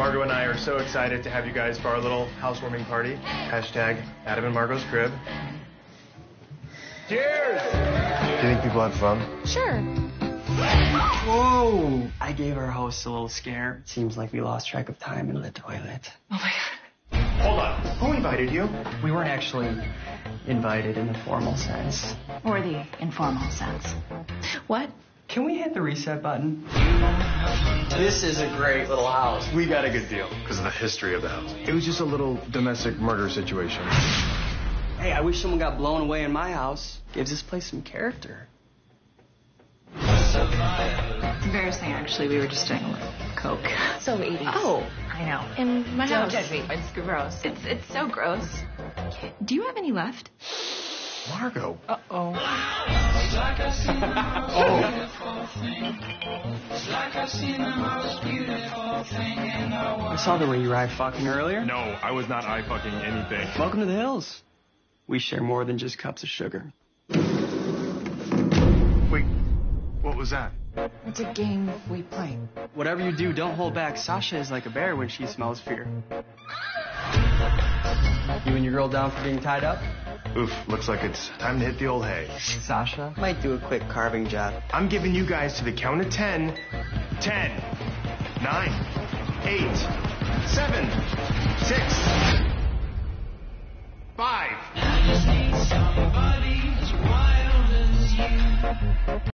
Margot and I are so excited to have you guys for our little housewarming party. Hashtag Adam and Margot's crib. Cheers! Do you think people had fun? Sure. Whoa! I gave our host a little scare. Seems like we lost track of time in the toilet. Oh my god. Hold on. Who invited you? We weren't actually invited in the formal sense. Or the informal sense. What? Can we hit the reset button? This is a great little house. We got a good deal. Because of the history of the house. It was just a little domestic murder situation. Hey, I wish someone got blown away in my house. Gives this place some character. It's embarrassing, actually. We were just doing a little coke. So 80s. Oh, I know. In my Don't house. judge me. It's gross. It's it's so gross. Do you have any left? Margot. Uh oh. I saw the way you were eye fucking earlier. No, I was not eye fucking anything. Welcome to the hills. We share more than just cups of sugar. Wait, what was that? It's a game we play. Whatever you do, don't hold back. Sasha is like a bear when she smells fear. You and your girl down for being tied up? Oof, looks like it's time to hit the old hay. Sasha might do a quick carving job. I'm giving you guys to the count of 10. 10, 9, 8, 7,